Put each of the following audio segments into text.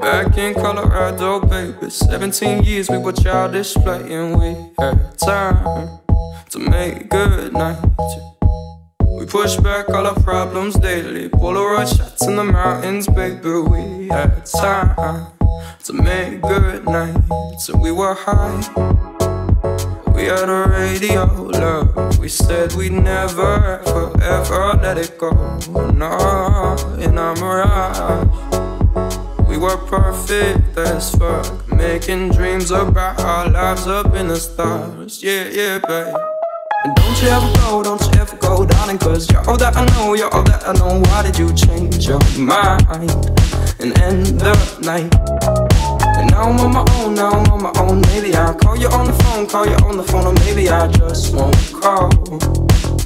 Back in Colorado, baby. 17 years we were childish playing. We had time to make good night. We push back all our problems daily. Polaroid shots in the mountains, baby. We had time to make good nights. And we were high. We had a radio love. We said we'd never, ever, ever let it go. No, in our mirage. We were perfect as fuck. Making dreams about our lives up in the stars. Yeah, yeah, babe. And don't you ever go, don't you ever go, darling Cause you're all that I know, you're all that I know Why did you change your mind and end the night? And now I'm on my own, now I'm on my own Maybe I'll call you on the phone, call you on the phone Or maybe I just won't call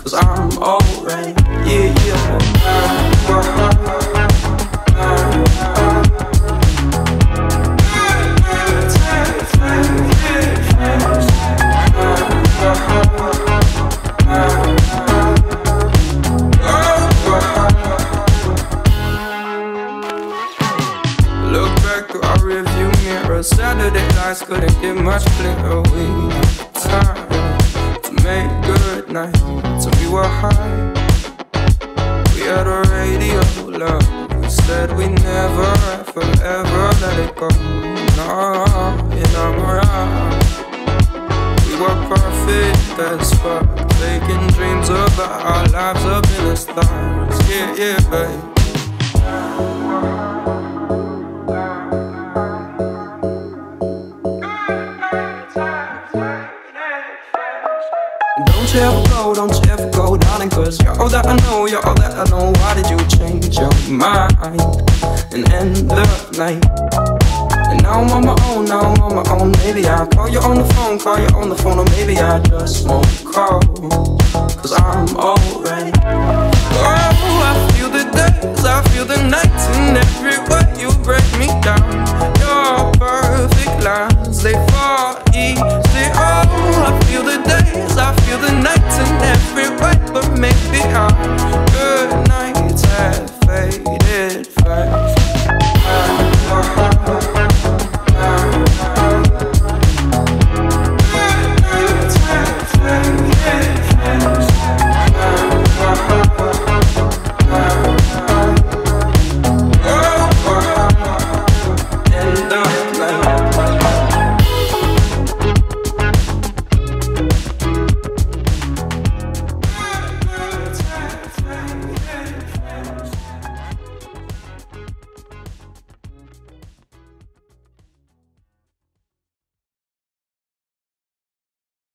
Cause I'm already, yeah, yeah Saturday nights couldn't get much clearer. We time to make good nights, and we were high. We had a radio love. We said we never, ever, ever let it go. No, in our mirage. We were perfect as fuck. Taking dreams about our lives up in the stars. Yeah, yeah, babe. Don't you ever go, don't you ever go, darling Cause you're all that I know, you're all that I know. Why did you change your mind and end the night? And now I'm on my own, now I'm on my own. Maybe I'll call you on the phone, call you on the phone Or maybe I just won't call. Cause I'm already Oh, I feel the days, I feel the nights And every way easy. Oh, I feel the days, I feel the nights in every way, but maybe our